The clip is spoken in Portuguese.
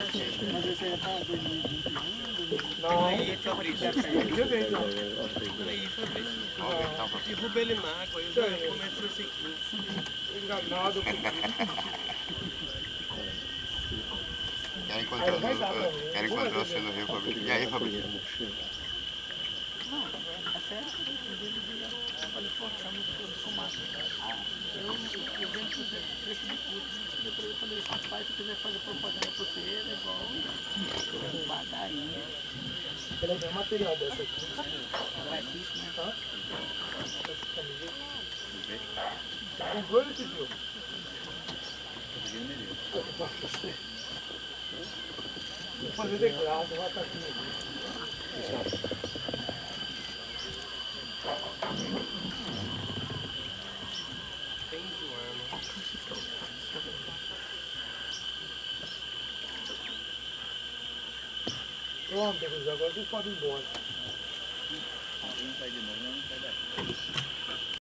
Esse aí é para 2021, Não, Aí, Fabrício. eu não. Aí, Fabrício. Derruba ele na água, aí já começa a sequinho. Enganado. Quero encontrar, no, quero encontrar você no Rio, Fabrício. E aí, Fabrício? Não, é sério. Eu falei, pô, tá muito fumaça. Ah, eu, eu venho com você, preço de curso. Eu falei, rapaz, se quiser fazer propaganda pra você, é igual padaria. Peraí, tem um material dessa aqui. É difícil, né? Tá? Comprou ele pediu. Vou fazer de graça, vai estar aqui. Bem zoando. Pronto, agora vocês podem ir embora. Alguém sai de novo, não sai daqui.